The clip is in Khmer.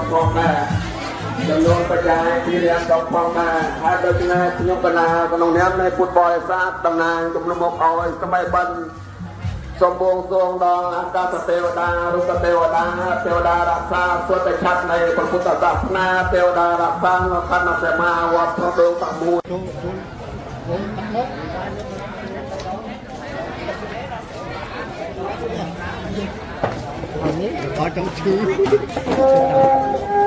ដល់ផងដែរចំនួនបច្ច័យពីរយៈដល់ផងដែរហើយដូច្នេះខ្ញុំកណាក្នុងនាមនៃពុទ្ធបរិស័ទតំណាងជំនុំមកឲ្យសម័យបិណ្ឌសូមបួងសួងដល់អាកាសទេវតារូបទេវតាទេវតារក្សាសុទ្ធឆាត់នៃព្រះពុទ្ធសាសនាទេវតារក្សានៅខណ្ឌសមាវត្តប្រដងតមួយ taco too.